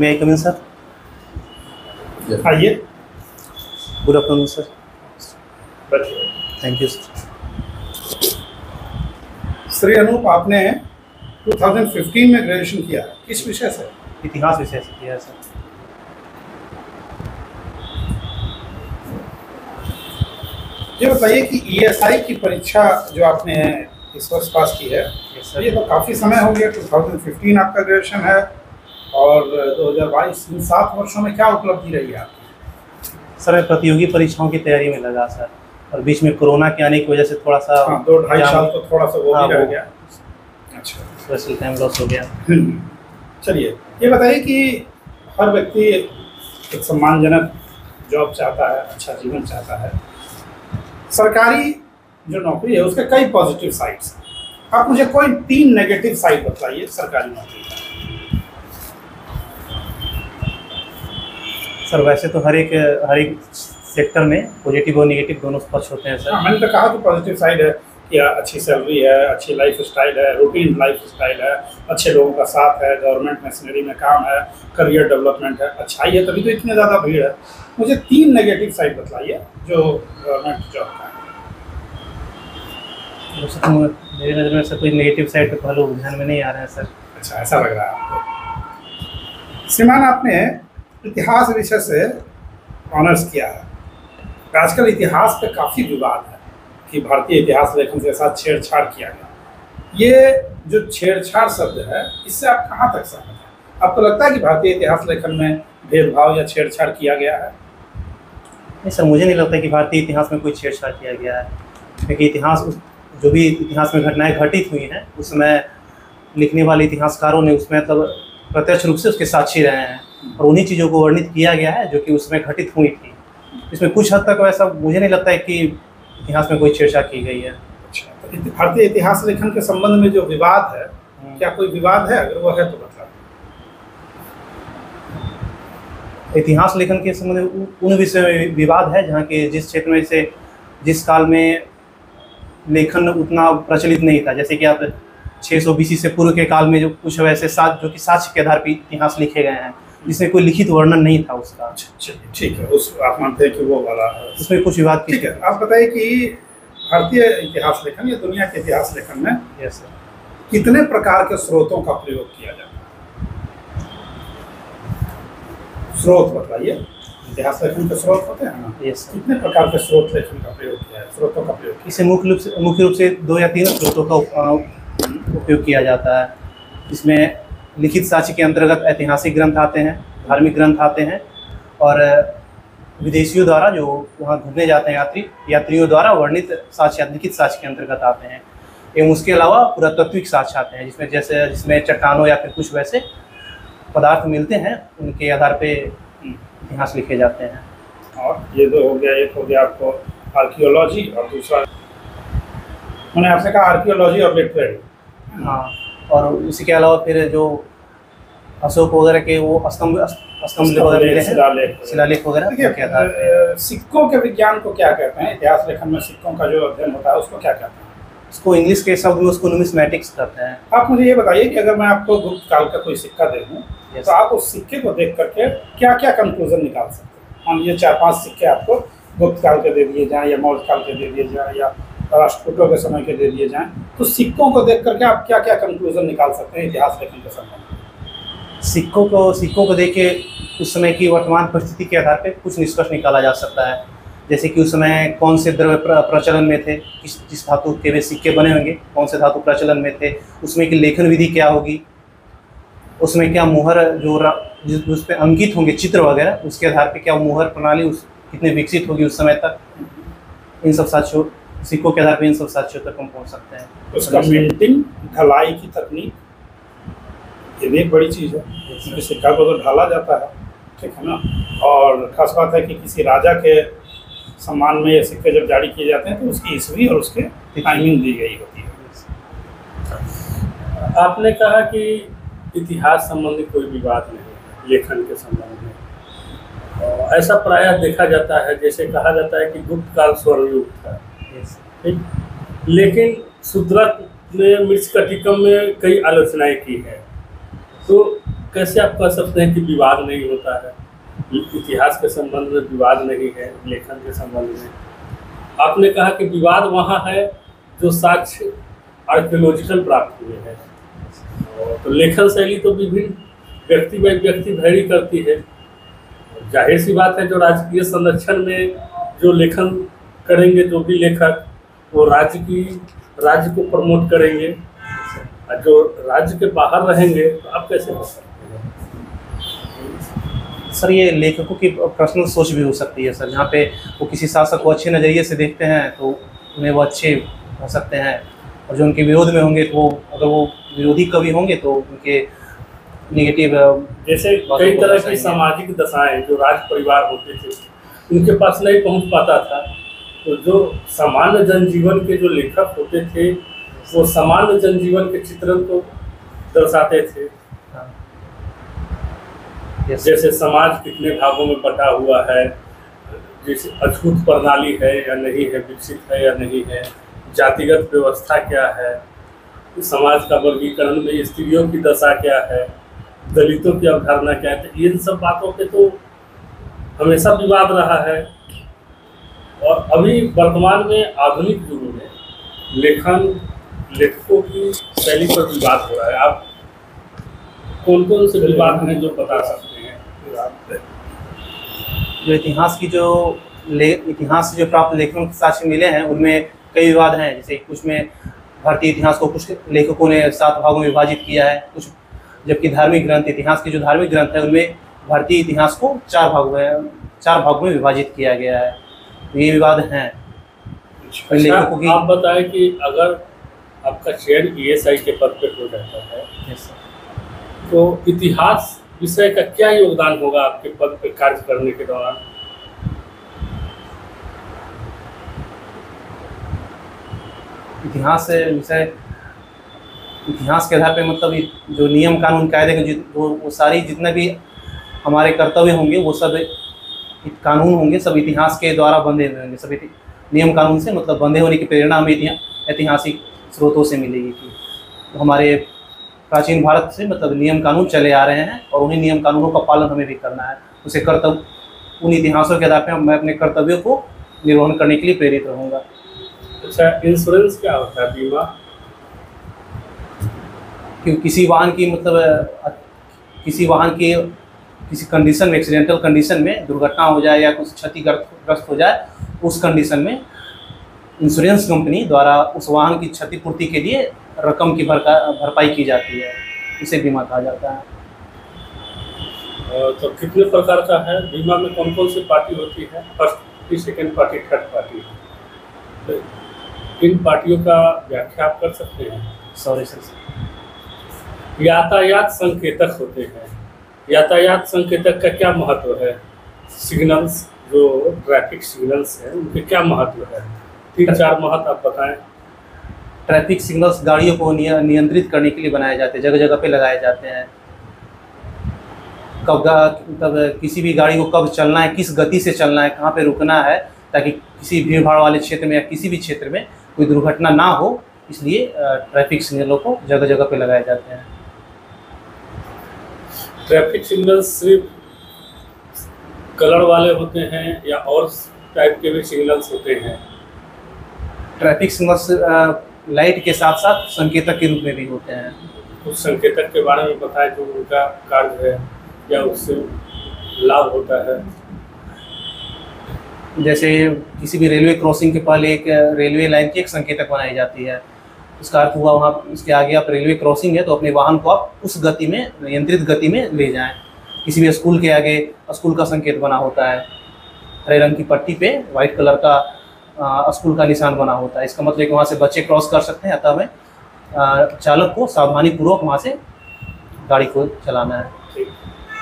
May I come in sir आइए। Good afternoon sir. Thank you sir Shri Anup आपने 2015 में graduation किया। किस विषय से? इतिहास विषय से किया सर। ये बताइए कि ईएसआई की परीक्षा जो आपने इस वर्ष पास की है ये तो काफ़ी समय हो गया 2015 आपका ग्रेजुएशन है। और 2022 इन सात वर्षों में क्या उपलब्धि रही है आपकी? सर मैं प्रतियोगी परीक्षाओं की तैयारी में लगा सर। और बीच में कोरोना के आने की वजह से थोड़ा सा हाँ दो ढाई साल तो थोड़ा सा वो हाँ, भी रह गया। अच्छा। स्पेशल टाइम लॉस हो गया। चलिए ये बताइए कि हर व्यक्ति एक सम्मानजनक जॉब चाहता है अच्छा जीवन चाहता है। सरकारी जो नौकरी है उसके कई पॉजिटिव साइड्स आप मुझे कोई तीन नेगेटिव साइड बताइए सरकारी नौकरी सर वैसे तो हर एक हर एक सेक्टर में पॉजिटिव और निगेटिव दोनों पक्ष होते हैं सर। हाँ मैंने तो कहा कि पॉजिटिव साइड है कि अच्छी सैलरी है अच्छी लाइफ स्टाइल है रूटीन लाइफ स्टाइल है अच्छे लोगों का साथ है गवर्नमेंट मशीनरी में काम है करियर डेवलपमेंट है अच्छाई है तभी तो इतनी ज़्यादा भीड़ है। मुझे तीन नेगेटिव साइड बताइए जो गवर्नमेंट जॉब का है। तो मेरी नज़र में सर कोई नेगेटिव साइड तो पहलू ध्यान में नहीं आ रहे हैं सर। अच्छा ऐसा लग रहा है आपको। श्रीमान आपने इतिहास विषय से ऑनर्स किया है। आजकल इतिहास पे काफ़ी विवाद है कि भारतीय इतिहास लेखन के साथ छेड़छाड़ किया गया। ये जो छेड़छाड़ शब्द है, इससे आप कहाँ तक सहमत हैं? आपको लगता है कि भारतीय इतिहास लेखन में भेदभाव या छेड़छाड़ किया गया है। नहीं सर, मुझे नहीं लगता कि भारतीय इतिहास में कोई छेड़छाड़ किया गया है, क्योंकि इतिहास जो भी इतिहास में घटनाएँ घटित हुई हैं उसमें लिखने वाले इतिहासकारों ने उसमें मतलब प्रत्यक्ष रूप से उसके साक्षी रहे हैं। और उन्हीं चीज़ों को वर्णित किया गया है जो कि उसमें घटित हुई थी। इसमें कुछ हद तक वैसा मुझे नहीं लगता है कि इतिहास में कोई छेड़छाड़ की गई है। अच्छा तो भारतीय इतिहास लेखन के संबंध में जो विवाद है क्या कोई विवाद है? अगर वह है तो बता इतिहास लेखन के संबंध में उन विषय में विवाद है जहाँ के जिस क्षेत्र में से जिस काल में लेखन उतना प्रचलित नहीं था। जैसे कि आप 600 बीसी से पूर्व के काल में जो कुछ वैसे साथ जो कि साक्ष्य के आधार पर इतिहास लिखे गए हैं। जिसमें कोई लिखित वर्णन नहीं था उसका। ठीक है उस आप मानते हैं कि वो वाला उसमें कुछ विवाद ठीक है आप बताइए कि भारतीय इतिहास लेखन या दुनिया के इतिहास लेखन में यस कितने प्रकार के स्रोतों का प्रयोग किया जाता है? स्रोत बताइए। इतिहास लेखन के स्रोत होते हैं ना? यस कितने प्रकार के स्रोत लेखन का प्रयोग किया है स्रोतों का प्रयोग इसे मुख्य रूप से मुख्य रूप से दो या तीन स्रोतों का उपयोग किया जाता है। इसमें लिखित साक्ष्य के अंतर्गत ऐतिहासिक ग्रंथ आते हैं धार्मिक ग्रंथ आते हैं और विदेशियों द्वारा जो वहाँ घूमने जाते हैं यात्री यात्रियों द्वारा वर्णित साक्ष्य लिखित साक्ष्य के अंतर्गत आते हैं। एवं उसके अलावा पुरातत्विक साक्ष्य आते हैं जिसमें जैसे जिसमें चट्टानों या फिर कुछ वैसे पदार्थ मिलते हैं उनके आधार पे इतिहास लिखे जाते हैं। और ये दो हो गया एक हो गया आपको आर्कियोलॉजी और दूसरा मैंने आपसे कहा आर्कियोलॉजी और लिटरेरी हाँ। और उसी के अलावा फिर जो अशोक वगैरह के वो स्तंभ स्तंभ वगैरह हैं शिलालेख वगैरह। सिक्कों के विज्ञान को क्या कहते हैं? इतिहास लेखन में सिक्कों का जो अध्ययन होता है उसको क्या कहते हैं? उसको इंग्लिश के शब्द में उसको नुमिस्मेटिक्स कहते हैं। आप मुझे ये बताइए कि अगर मैं आपको गुप्त काल का कोई सिक्का दे दूँ Yes. तो आप उस सिक्के को देख करके क्या क्या कंक्लूजन निकाल सकते हैं? मान लीजिए चार पाँच सिक्के आपको गुप्त काल के दे दिए जाएँ या मौर्य काल के दे दिए जाएँ या राष्ट्रकूटों के समय के दे दिए जाएँ। तो सिक्कों को देख करके आप क्या क्या कंक्लूजन निकाल सकते हैं इतिहास लेखन के संबंध सिक्कों को सिक्कों को देख के उस समय की वर्तमान परिस्थिति के आधार पर कुछ निष्कर्ष निकाला जा सकता है। जैसे कि उस समय कौन से द्रव्य प्रचलन में थे? किस जिस धातु के वे सिक्के बने होंगे, कौन से धातु प्रचलन में थे? उसमें की लेखन विधि क्या होगी? उसमें क्या मुहर जो उस पर अंकित होंगे चित्र वगैरह, उसके आधार पे क्या मुहर प्रणाली उस कितने विकसित होगी उस समय तक? इन सब साक्ष्यों सिक्कों के आधार पे इन सब साक्ष्यों तक हम पहुँच सकते हैं? उसका मिल्टिंग ढलाई की तकनीक ये भी एक बड़ी चीज़ है। क्योंकि सिक्का को तो ढाला जाता है ठीक है ना? और खास बात है कि किसी राजा के सम्मान में ये सिक्के जब जारी किए जाते हैं तो उसकी ईस्वी और उसके टाइमिंग दी गई होती है। आपने कहा कि इतिहास संबंधी कोई विवाद नहीं लेखन के संबंध में। ऐसा प्रायः देखा जाता है जैसे कहा जाता है कि गुप्त काल स्वर्णयुग था। लेकिन शुद्रक ने मृत कटिकम में कई आलोचनाएँ की है। तो कैसे आप कह सकते हैं कि विवाद नहीं होता है? इतिहास के संबंध में विवाद नहीं है, लेखन के संबंध में। आपने कहा कि विवाद वहाँ है जो साक्ष्य आर्कियोलॉजिकल प्राप्त हुए हैं। तो लेखन शैली तो विभिन्न, व्यक्ति बाई व्यक्ति वैरी करती है। ज़ाहिर सी बात है, जो राजकीय संरक्षण में जो लेखन करेंगे जो भी लेखक वो राज्य की राज्य को प्रमोट करेंगे। और जो राज्य के बाहर रहेंगे तो आप कैसे कर सकते हैं? सर ये लेखकों की पर्सनल सोच भी हो सकती है सर। जहाँ पे वो किसी शासक को अच्छे नज़रिए से देखते हैं तो उन्हें वो अच्छे हो सकते हैं। और जो उनके विरोध में होंगे तो वो अगर वो विरोधी कवि होंगे तो उनके निगेटिव जैसे कई तरह की सामाजिक दशाएँ जो राज परिवार होते थे उनके पास नहीं पहुँच पाता था। तो जो सामान्य जनजीवन के जो लेखक होते थे वो सामान्य जनजीवन के चित्रण को दर्शाते थे Yes. जैसे समाज कितने भागों में बटा हुआ है जैसे अछूत प्रणाली है या नहीं है विकसित है या नहीं है जातिगत व्यवस्था क्या है समाज का वर्गीकरण में स्त्रियों की दशा क्या है दलितों की अवधारणा क्या है तो इन सब बातों पे तो हमेशा विवाद रहा है और अभी वर्तमान में आधुनिक युग में लेखन, लेखकों की शैली पर विवाद हो रहा है। आप कौन कौन से विवाद हैं जो बता सकते हैं? जो इतिहास की जो ले, इतिहास से जो प्राप्त लेखकों के साक्ष्य मिले हैं, उनमें कई विवाद हैं। जैसे कुछ में भारतीय इतिहास को कुछ लेखकों ने सात भागों में विभाजित किया है, कुछ जबकि धार्मिक ग्रंथ, इतिहास के जो धार्मिक ग्रंथ है, उनमें भारतीय इतिहास को चार भागों में, चार भागों में विभाजित किया गया है। तो ये विवाद हैं। अच्छा, लेखकों आप बताएँ कि अगर आपका चयन ईएसआई के पद पे हो जाता है तो इतिहास विषय का क्या योगदान होगा आपके पद पे कार्य करने के दौरान? इतिहास से विषय इतिहास के आधार पे मतलब जो नियम कानून कायदे के वो वो सारी जितने भी हमारे कर्तव्य होंगे वो सब कानून होंगे सब इतिहास के द्वारा बंधे हुए होंगे सब नियम कानून से मतलब बंधे होने की प्रेरणा हमें ऐतिहासिक स्रोतों से मिलेगी कि हमारे प्राचीन भारत से मतलब नियम कानून चले आ रहे हैं और उन्हीं नियम कानूनों का पालन हमें भी करना है। उसे कर्तव्य उन इतिहासों के आधार पर मैं अपने कर्तव्यों को निर्वहन करने के लिए प्रेरित रहूँगा। अच्छा इंश्योरेंस क्या होता है बीमा? कि किसी वाहन की मतलब किसी वाहन की किसी कंडीशन में एक्सीडेंटल कंडीशन में दुर्घटना हो जाए या कुछ क्षतिग्रस्त हो जाए उस कंडीशन में इंश्योरेंस कंपनी द्वारा उस वाहन की क्षतिपूर्ति के लिए रकम की भरका भरपाई की जाती है। इसे बीमा कहा जाता है। तो कितने प्रकार का है? बीमा में कौन कौन सी पार्टी होती है? First party second party third party? तो इन पार्टियों का व्याख्या आप कर सकते हैं। सॉरी सर यातायात संकेतक होते हैं। यातायात संकेतक का क्या महत्व है? सिग्नल्स जो ट्रैफ़िक सिग्नल्स हैं, उनके क्या महत्व है? तीन चार महत्व आप बताएँ। ट्रैफ़िक सिग्नल्स गाड़ियों को नियंत्रित करने के लिए बनाए जाते हैं जगह जगह पे लगाए जाते हैं। कब कब किसी भी गाड़ी को कब चलना है, किस गति से चलना है, कहाँ पे रुकना है, ताकि किसी भीड़ भाड़ वाले क्षेत्र में या किसी भी क्षेत्र में कोई दुर्घटना ना हो, इसलिए ट्रैफ़िक सिग्नलों को जगह जगह पे लगाए जाते हैं। ट्रैफ़िक सिग्नल सिर्फ़ कलर वाले होते हैं या और टाइप के भी सिग्नल्स होते हैं? ट्रैफ़िक सिग्नल्स लाइट के साथ साथ संकेतक के रूप में भी होते हैं। कुछ संकेतक के बारे में बताएँ जो उनका कार्य है या उससे लाभ होता है? जैसे किसी भी रेलवे क्रॉसिंग के पहले एक रेलवे लाइन की एक संकेतक बनाई जाती है। उसका अर्थ हुआ वहाँ उसके आगे आप रेलवे क्रॉसिंग है तो अपने वाहन को आप उस गति में नियंत्रित गति में ले जाएँ। किसी भी स्कूल के आगे स्कूल का संकेत बना होता है। हरे रंग की पट्टी पे वाइट कलर का स्कूल का निशान बना होता है। इसका मतलब कि वहाँ से बच्चे क्रॉस कर सकते हैं अतः हमें चालक को सावधानी पूर्वक वहाँ से गाड़ी को चलाना है।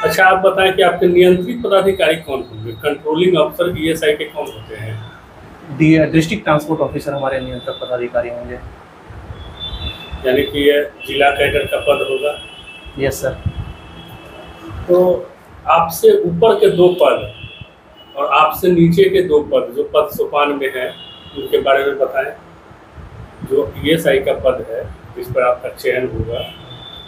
अच्छा आप बताएँ कि आपके नियंत्रित पदाधिकारी कौन होंगे? कंट्रोलिंग अफसर ईएसआई के कौन होते हैं? डिस्ट्रिक्ट ट्रांसपोर्ट ऑफिसर हमारे नियंत्रक पदाधिकारी होंगे। यानी कि ये जिला कैडर का पद होगा। यस सर तो आपसे ऊपर के दो पद और आपसे नीचे के दो पद जो पद सोपान में है उनके बारे में बताएँ। जो ईएसआई का पद है जिस पर आपका चयन होगा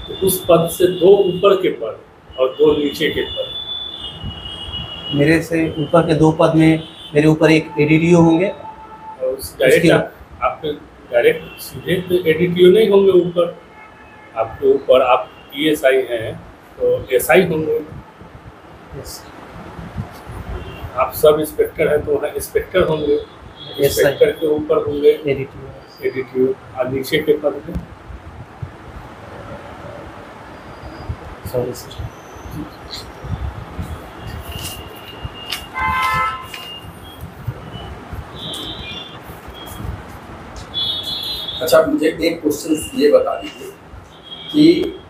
तो उस पद से दो ऊपर के पद और दो नीचे के पद। मेरे से ऊपर के दो पद में मेरे ऊपर एक एडीडीओ होंगे। और उस डायरेक्ट आप, आपके डायरेक्ट सीधे तो एडिटियो नहीं होंगे ऊपर। आपके ऊपर आप ई एस आई हैं तो एस आई होंगे। आप सब इंस्पेक्टर हैं तो वहाँ इंस्पेक्टर होंगे। इंस्पेक्टर के ऊपर होंगे। एडिटियो और नीचे के पद में सॉरी सर अच्छा मुझे एक क्वेश्चन ये बता दीजिए कि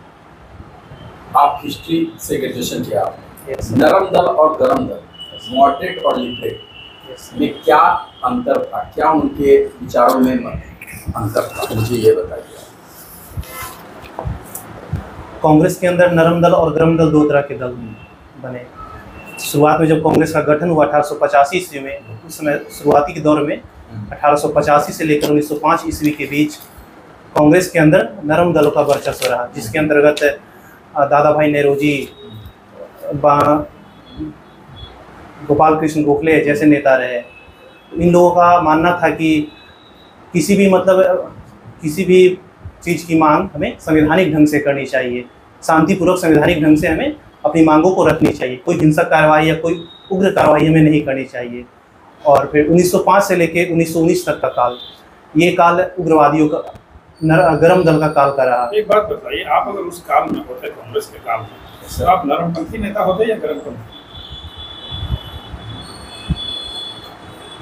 आप हिस्ट्री से ग्रेजुएशन किया आपने। यस नरम दल और गरम दल मॉडरेट और लिबरेट यस में क्या अंतर था? क्या उनके विचारों में अंतर था मुझे ये बताइए कांग्रेस के अंदर नरम दल और गरम दल दो तरह के दल बने। शुरुआत में जब कांग्रेस का गठन हुआ अठारह सौ ईस्वी में उस समय शुरुआती के दौर में 1885 से लेकर 1905 ईस्वी के बीच कांग्रेस के अंदर नरम दलों का वर्चस्व रहा जिसके अंतर्गत दादा भाई नेहरू जी गोपाल कृष्ण गोखले जैसे नेता रहे। इन लोगों का मानना था कि किसी भी मतलब किसी भी चीज़ की मांग हमें संवैधानिक ढंग से करनी चाहिए। शांतिपूर्वक संवैधानिक ढंग से हमें अपनी मांगों को रखनी चाहिए। कोई हिंसक कार्रवाई या कोई उग्र कार्रवाई हमें नहीं करनी चाहिए। और फिर 1905 से लेकर 1919 तक का काल। ये काल उग्रवादियों का नर, गरम दल का काल का रहा। एक बात बताइए आप अगर उस काल में होते कांग्रेस के काल में तो आप नरमपंथी नेता होते या गरमपंथी?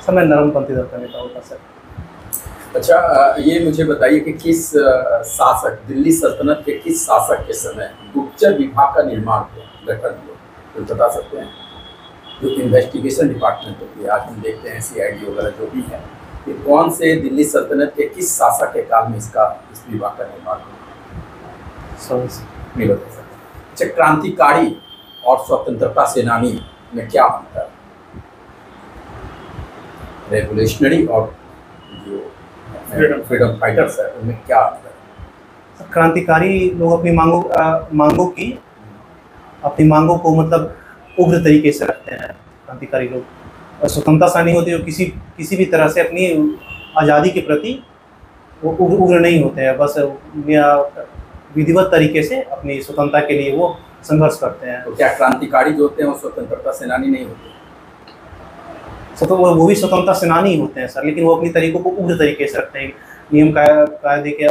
सर मैं नरमपंथी दल का नेता होता सर। अच्छा ये मुझे बताइए कि किस शासक दिल्ली सल्तनत के किस शासक के समय गुप्तचर विभाग का निर्माण हुआ गठन हुआ? तो बता सकते हैं? जो इन्वेस्टिगेशन डिपार्टमेंट होती है आज हम देखते हैं सीआईडी वगैरह जो भी है कि कौन से दिल्ली सल्तनत के किस शासक के काल में इसका इस विभाग का निर्माण हुआ नहीं बता सकते। अच्छा क्रांतिकारी और स्वतंत्रता सेनानी में क्या अंतर? रेगुलेशनरी और जो. फ्रीडम फाइटर्स है उनमें क्या अंतर क्रांतिकारी लोग अपनी मांगों मांगों की अपनी मांगों को मतलब उग्र तरीके से रखते हैं क्रांतिकारी लोग। और स्वतंत्रता सेनानी होते हैं किसी किसी भी तरह से अपनी आज़ादी के प्रति वो उग्र उग्र नहीं होते हैं। बस विधिवत तरीके से अपनी स्वतंत्रता के लिए वो संघर्ष करते हैं। तो क्या क्रांतिकारी जो होते हैं वो स्वतंत्रता सेनानी नहीं होते? स्वतंत्र वो वो भी स्वतंत्रता सेनानी होते हैं सर लेकिन वो अपनी तरीकों को उग्र तरीके से रखते हैं। नियम का- कायदे के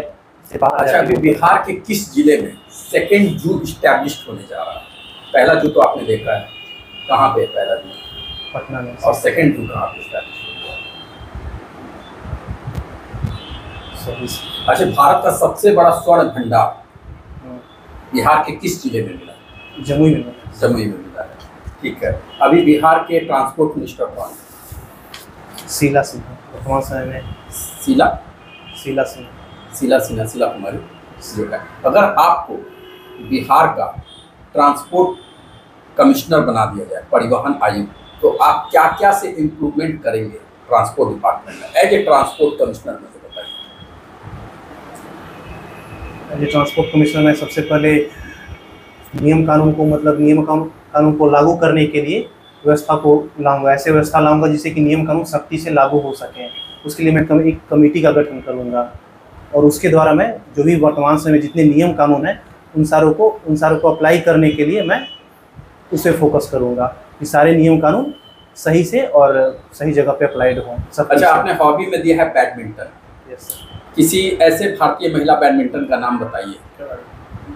से बाहर अच्छा अभी बिहार के किस ज़िले में सेकेंड जू स्टैब्लिश्ड होने जा रहा है? पहला जू तो आपने देखा है। कहाँ पे है पहला जू पटना में। और सेकेंड जू कहाँ पे स्टैब्लिश अच्छा भारत का सबसे बड़ा स्वर्ण भंडार बिहार के किस ज़िले में मिला? जमुई में जमुई में मिला है। ठीक है। अभी बिहार के ट्रांसपोर्ट मिनिस्टर कौन है? शीला सिन्हा। वर्तमान समय में शीला? शीला सिन्हा। शीला सिन्हा शीला कुमारी। है। अगर आपको बिहार का ट्रांसपोर्ट कमिश्नर बना दिया जाए परिवहन आयुक्त। तो आप क्या क्या से इम्प्रूवमेंट करेंगे ट्रांसपोर्ट डिपार्टमेंट में? एज ए ट्रांसपोर्ट कमिश्नर में से बताइए ये ट्रांसपोर्ट कमिश्नर में सबसे पहले नियम कानून को मतलब नियम कानून को लागू करने के लिए व्यवस्था को लाऊँगा। ऐसे व्यवस्था लाऊँगा जिससे कि नियम कानून सख्ती से लागू हो सके। उसके लिए मैं कम, एक कमेटी का गठन करूँगा। और उसके द्वारा मैं जो भी वर्तमान समय जितने नियम कानून हैं उन सारों को उन सारों को अप्लाई करने के लिए मैं उस पर फोकस करूँगा कि सारे नियम कानून सही से और सही जगह पे अप्लाइड हों। सख्ती अच्छा आपने हॉबी में दिया है बैडमिंटन sir. किसी ऐसे भारतीय महिला बैडमिंटन का नाम बताइए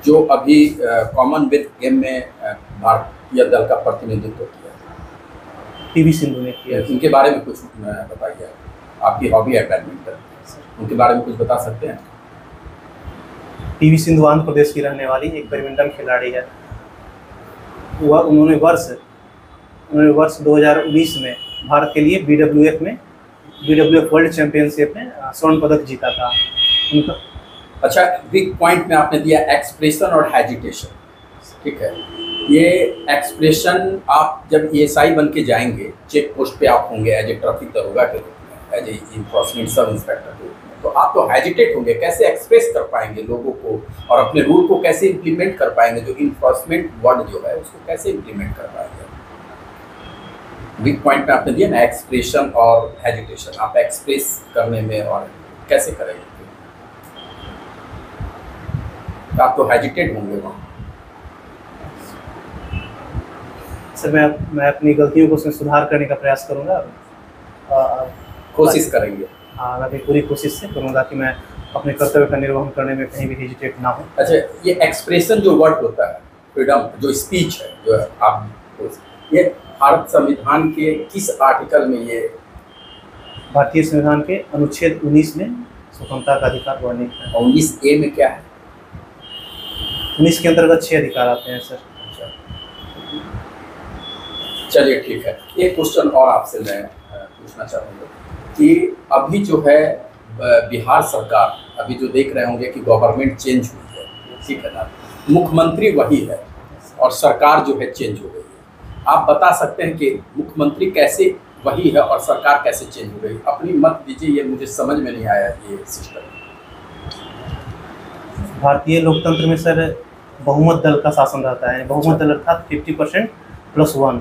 जो अभी कॉमनवेल्थ गेम में भारतीय दल का प्रतिनिधित्व किया पी वी सिंधु ने किया उनके बारे में कुछ बताइए। आपकी हॉबी है बैडमिंटन उनके बारे में कुछ बता सकते हैं? पी वी सिंधु आंध्र प्रदेश की रहने वाली एक बैडमिंटन खिलाड़ी है। वह उन्होंने वर्ष उन्होंने वर्ष 2019 में भारत के लिए बी में बी वर्ल्ड चैंपियनशिप में स्वर्ण पदक जीता था। उनका अच्छा बिग पॉइंट में आपने दिया एक्सप्रेशन और हेजिटेशन ठीक है। ये एक्सप्रेशन आप जब ई एस आई बन के जाएँगे चेक पोस्ट पे आप होंगे एज ए ट्रैफ़िक दरोगा के रूप में as a enforcement sub inspector के तो आप तो हेजिटेट होंगे कैसे एक्सप्रेस कर पाएँगे लोगों को और अपने रूल को कैसे इम्प्लीमेंट कर पाएँगे जो इन्फोर्समेंट वर्ड जो है उसको कैसे इम्प्लीमेंट कर पाएँगे? वीक पॉइंट में आपने दिया ना एक्सप्रेशन और हेजिटेशन आप एक्सप्रेस करने में और कैसे करेंगे? तो आप तो हेजिटेट होंगे वहाँ। सर मैं मैं अपनी गलतियों को उसमें सुधार करने का प्रयास करूँगा। कोशिश करेंगे। मैं अपनी पूरी कोशिश से करूँगा कि मैं अपने कर्तव्य का निर्वहन करने में कहीं भी हेजिटेट ना हो। अच्छा ये एक्सप्रेशन जो वर्ड होता है फ्रीडम जो स्पीच है जो है आप ये भारत संविधान के किस आर्टिकल में ये? भारतीय संविधान के अनुच्छेद 19 में स्वतंत्रता का अधिकार वर्णित है। और उन्नीस ए में क्या है? उन्नीस के अंतर्गत छः अधिकार आते हैं सर। चलिए ठीक है। एक क्वेश्चन और आपसे मैं पूछना चाहूँगा। कि अभी जो है बिहार सरकार, अभी जो देख रहे होंगे कि गवर्नमेंट चेंज हुई है, ठीक है ना? मुख्यमंत्री वही है और सरकार जो है चेंज हो गई है। आप बता सकते हैं कि मुख्यमंत्री कैसे वही है और सरकार कैसे चेंज हो गई? अपनी मत दीजिए, ये मुझे समझ में नहीं आया ये सिस्टम भारतीय लोकतंत्र में सर, बहुमत दल का शासन रहता है। बहुमत दल अर्थात फिफ्टी परसेंट प्लस वन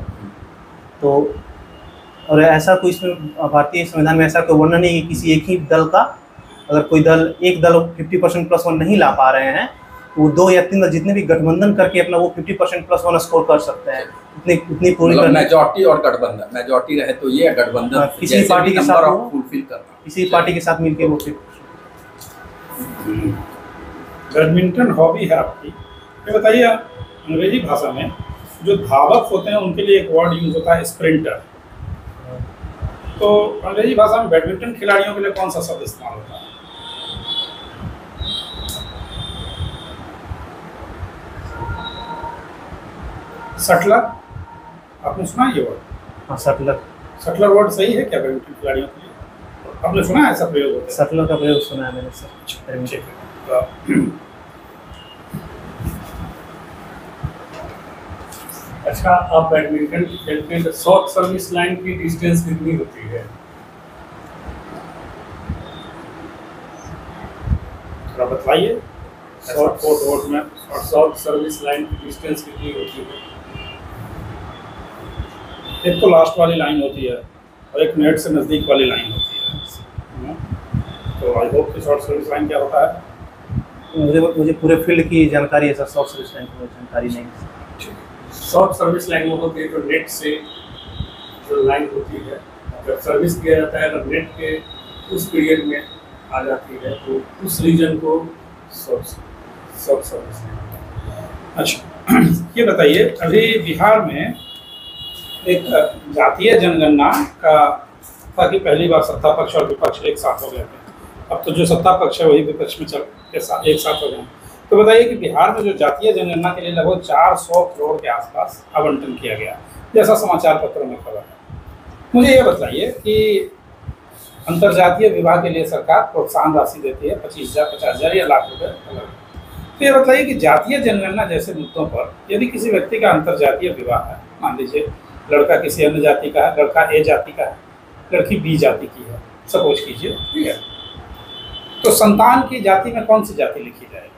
तो और ऐसा कोई इसमें भारतीय संविधान में ऐसा कोई वर्णन नहीं है किसी एक ही दल का अगर कोई दल एक दल फिफ्टी परसेंट प्लस वन नहीं ला पा रहे हैं तो वो दो या तीन दल जितने भी गठबंधन करके अपना वो fifty percent plus one score कर सकते हैं। उतनी उतनी पूरी मतलब मेजोरिटी और गठबंधन मेजोरिटी रहे तो ये हाँ, गठबंधन किसी पार्टी के साथ फुलफिल करना किसी पार्टी के साथ मिलकर वो 50% बैडमिंटन हॉबी है आपकी। ये बताइए अंग्रेज़ी भाषा में जो धावक होते हैं उनके लिए एक वर्ड यूज़ होता है स्प्रिंटर तो अंग्रेज़ी भाषा में बैडमिंटन खिलाड़ियों के लिए कौन सा शब्द इस्तेमाल होता है? सटलर? आपने सुना है ये वर्ड हाँ सटलर। सटलर वर्ड सही है क्या बैडमिंटन खिलाड़ियों के लिए? आपने सुना है ऐसा प्रयोग होता है? सटलर का प्रयोग सुना है मैंने सर। ठीक है। अच्छा आप बैडमिंटन खेलते हैं तो शॉर्ट सर्विस लाइन की डिस्टेंस कितनी होती है? थोड़ा बताइए शॉर्ट कोट वोट में और शॉर्ट सर्विस लाइन की डिस्टेंस कितनी होती है? एक तो लास्ट वाली लाइन होती है और एक नेट से नज़दीक वाली लाइन होती है। तो आई होप कि शॉर्ट सर्विस लाइन क्या होता है? मुझे मुझे पूरे फ़ील्ड की जानकारी है सर शॉर्ट सर्विस लाइन की जानकारी नहीं है शॉर्ट सर्विस लाइन होती है जो नेट से जो लाइन होती है, जब सर्विस किया जाता है अगर नेट के उस पीरियड में आ जाती है तो उस रीजन को शॉर्ट सर्विस अच्छा ये बताइए, अभी बिहार में एक जातीय जनगणना का था कि पहली बार सत्ता पक्ष और विपक्ष एक साथ हो गए थे अब तो जो सत्ता पक्ष है, वही विपक्ष में चल, के साथ, एक साथ हो गए। तो बताइए कि बिहार में जो जातीय जनगणना के लिए लगभग 400 करोड़ के आसपास आवंटन किया गया, जैसा समाचार पत्रों में खबर है। मुझे ये बताइए कि अंतर्जातीय विवाह के लिए सरकार प्रोत्साहन राशि देती है पच्चीस हज़ार, पचास हज़ार या लाख रुपए तो ये बताइए कि जातीय जनगणना जैसे मुद्दों पर यदि किसी व्यक्ति का अंतर्जातीय विवाह है, मान लीजिए लड़का किसी अन्य जाति का है, लड़का ए जाति का है, लड़की बी जाति की है, सपोज़ कीजिए, ठीक है। तो संतान की जाति में कौन सी जाति लिखी जाएगी?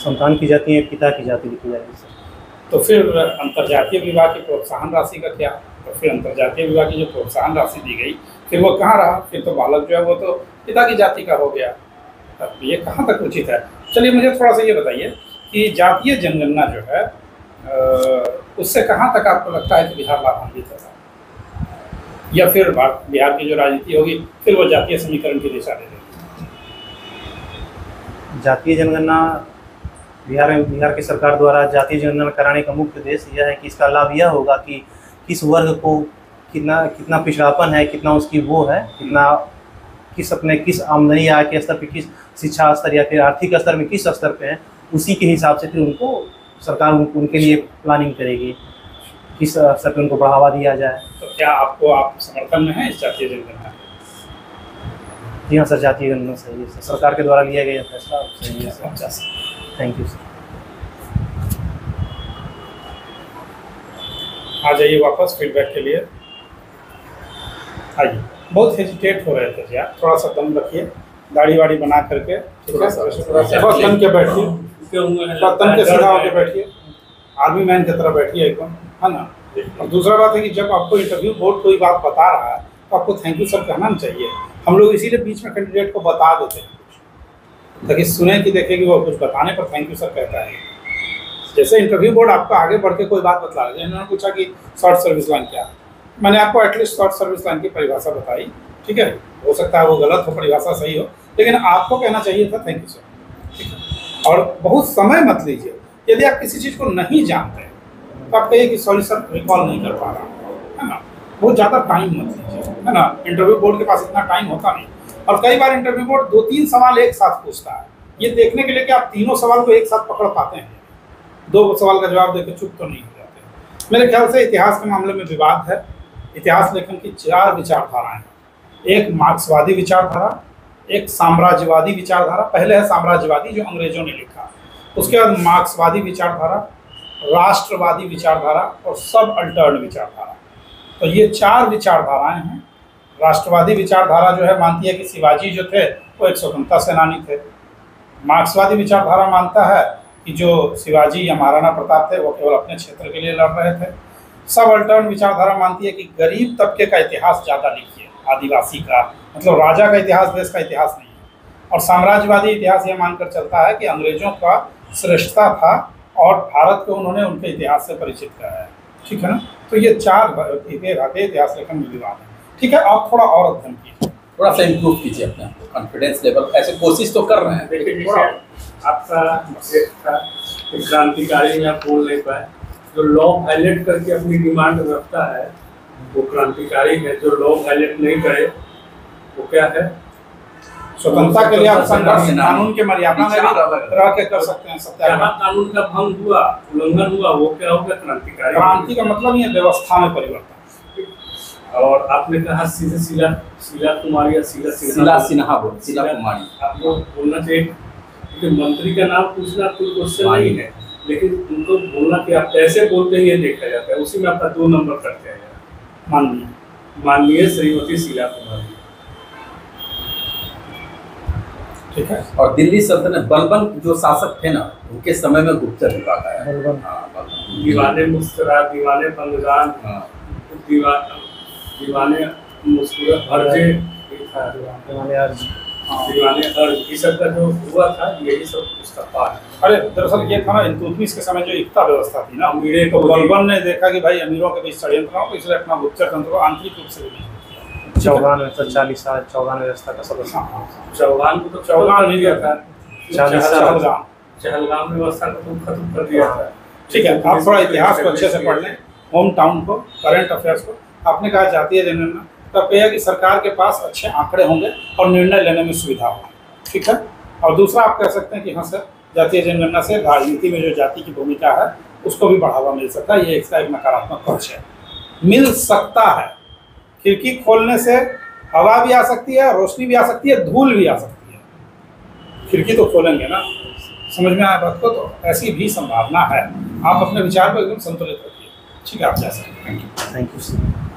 संतान की जाति है पिता की जाति लिखी जाएगी तो फिर अंतर्जातीय विवाह की प्रोत्साहन राशि का क्या? तो फिर अंतर्जातीय विवाह की जो प्रोत्साहन राशि दी गई फिर वो कहाँ रहा? फिर तो बालक जो है वो तो पिता की जाति का हो गया। अब ये कहाँ तक उचित है? चलिए मुझे थोड़ा सा ये बताइए कि जातीय जनगणना जो है उससे कहाँ तक आपको लगता है कि बिहार लाभान्वित होगा? या फिर बिहार की जो राजनीति होगी फिर वो जातीय समीकरण की दिशा दे लेगी जातीय जनगणना बिहार में बिहार की सरकार द्वारा जातीय जनगणना कराने का मुख्य उद्देश्य यह है कि इसका लाभ यह होगा कि किस वर्ग को कितना कितना पिछड़ापन है कितना उसकी वो है कितना किस अपने किस आमदनी आय के स्तर पर किस शिक्षा स्तर या फिर आर्थिक स्तर में किस स्तर पर है उसी के हिसाब से फिर उनको सरकार उन, उनके लिए प्लानिंग करेगी किस स्तर पर उनको बढ़ावा दिया जाए। तो क्या आपको आप समर्थन में है इस जातीय जनगणना जी हाँ सर जातीय जनगणना सही है। सर सरकार के द्वारा लिया गया फैसला सही है। अच्छा थैंक यू सर आ जाइए वापस फीडबैक के लिए। आइए। बहुत हेजिटेट हो रहे थे जी आप। थोड़ा सा दम रखिए। दाढ़ी वाड़ी बना करके ठीक थोड़ा है सा- के बैठिए। तन के सीधा होकर बैठिए। आर्मी मैन की तरह बैठिए एकदम है ना? और दूसरा बात है कि जब आपको इंटरव्यू बोर्ड कोई बात बता रहा है तो आपको थैंक यू सर कहना चाहिए। हम लोग इसीलिए बीच में कैंडिडेट को बता देते हैं। ताकि सुने कि देखे कि वो कुछ बताने पर थैंक यू सर कहता है। जैसे इंटरव्यू बोर्ड आपको आगे बढ़ के कोई बात बतला रहा इन्होंने पूछा कि शॉर्ट सर्विस लाइन क्या है। मैंने आपको एटलीस्ट शॉर्ट सर्विस लाइन की परिभाषा बताई, ठीक है? हो सकता है वो गलत हो, परिभाषा सही हो, लेकिन आपको कहना चाहिए था थैंक यू सर ठीक है और बहुत समय मत लीजिए, यदि आप किसी चीज़ को नहीं जानते तो आप कहिए कि सॉरी सर रिकॉल नहीं कर पा रहा है ना? बहुत ज़्यादा टाइम मत लीजिए, है ना? इंटरव्यू बोर्ड के पास इतना टाइम होता नहीं। और कई बार इंटरव्यू बोर्ड दो तीन सवाल एक साथ पूछता है। ये देखने के लिए कि आप तीनों सवाल को एक साथ पकड़ पाते हैं। दो सवाल का जवाब देकर चुप तो नहीं हो जाते। मेरे ख्याल से इतिहास के मामले में विवाद है। इतिहास लेखन की चार विचारधाराएँ एक मार्क्सवादी विचारधारा, एक साम्राज्यवादी विचारधारा। पहले है साम्राज्यवादी जो अंग्रेज़ों ने लिखा। उसके बाद मार्क्सवादी विचारधारा, राष्ट्रवादी विचारधारा और सब अल्टर्न विचारधारा। तो ये चार विचारधाराएँ हैं। राष्ट्रवादी विचारधारा जो है मानती है कि शिवाजी जो थे, वो एक स्वतंत्रता सेनानी थे। मार्क्सवादी विचारधारा मानता है कि जो शिवाजी या महाराणा प्रताप थे, वो केवल अपने क्षेत्र के लिए लड़ रहे थे। सब अल्टर्न विचारधारा मानती है कि गरीब तबके का इतिहास ज़्यादा लिखिए, आदिवासी का मतलब राजा का इतिहास, देश का इतिहास नहीं है। और साम्राज्यवादी इतिहास ये मानकर चलता है कि अंग्रेज़ों का श्रेष्ठता था और भारत को उन्होंने उनके इतिहास से परिचित कराया ठीक है ना? तो ये चार इतिहास लेखन में विवाद है। ठीक है आप थोड़ा और अध्ययन कीजिए। थोड़ा सा इम्प्रूव कीजिए अपने कॉन्फिडेंस लेवल ऐसे कोशिश तो कर रहे हैं। देखिए थोड़ा आपका क्रांतिकारी आप बोल नहीं पाए। जो लॉ वायलेट करके अपनी डिमांड रखता है वो क्रांतिकारी है। जो लॉ वायलेट नहीं करे वो क्या है? स्वतंत्रता के लिए आप संघर्ष कानून के मर्यादा में भी रह के कर सकते हैं सत्याग्रह। कानून का भंग हुआ उल्लंघन हुआ वो क्या होगा क्रांतिकारी। क्रांति का मतलब ये व्यवस्था में परिवर्तन। और आपने कहा सीधे शीला शीला कुमारी या शीला सिन्हा शिला सिन्हा बोल शिला कुमारी। आपको बोलना चाहिए कि मंत्री का नाम पूछना कोई क्वेश्चन नहीं है लेकिन उनको बोलना कि आप कैसे बोलते हैं ये देखा जाता है। उसी में आपका दो नंबर कट जाएगा। माननीय माननीय श्रीमती शीला कुमारी। ठीक है? और दिल्ली सल्तनत बलबन जो शासक थे ना उनके समय में गुप्तचर विभाग आया। बलबन। हाँ, बलबन। दीवाने मुस्कुरा दीवाने पंगजान। हाँ, दीवा दीवाने मुस्कुरा अर्जे था दीवाने। अर्ज़ ये सब का जो हुआ था यही सब उसका पाठ। अरे दरअसल ये था ना इल्तुतमिश के समय जो एकता व्यवस्था थी ना अमीरे तो को बलबन ने देखा कि भाई अमीरों के बीच षड्यंत्र हो इसलिए अपना तंत्र को आंतरिक रूप से। चौगान में तो चालीस साल चौगान व्यवस्था का सदस्य। हाँ, हाँ, हाँ। चौहान को तो चौहान चौहान नहीं दिया था। चालीस साल। चहलगाम। चहलगाम व्यवस्था को तो खत्म कर दिया था। ठीक है आप थोड़ा इतिहास को अच्छे से पढ़ लें होम टाउन को करंट अफेयर्स को। आपने कहा जातीय जनगणना तब कहा कि सरकार के पास अच्छे आंकड़े होंगे और निर्णय लेने में सुविधा होगी। ठीक है? और दूसरा आप कह सकते हैं कि हाँ सर, जातीय जनगणना से राजनीति में जो जाति की भूमिका है, उसको भी बढ़ावा मिल सकता है, ये इसका एक नकारात्मक पक्ष है। मिल सकता है। खिड़की खोलने से हवा भी आ सकती है, रोशनी भी आ सकती है, धूल भी आ सकती है। खिड़की तो खोलेंगे ना। समझ में आया बात को? तो ऐसी भी संभावना है। आप अपने विचार को एकदम संतुलित रखिए। ठीक है, आप जा सकते हैं। Thank you thank you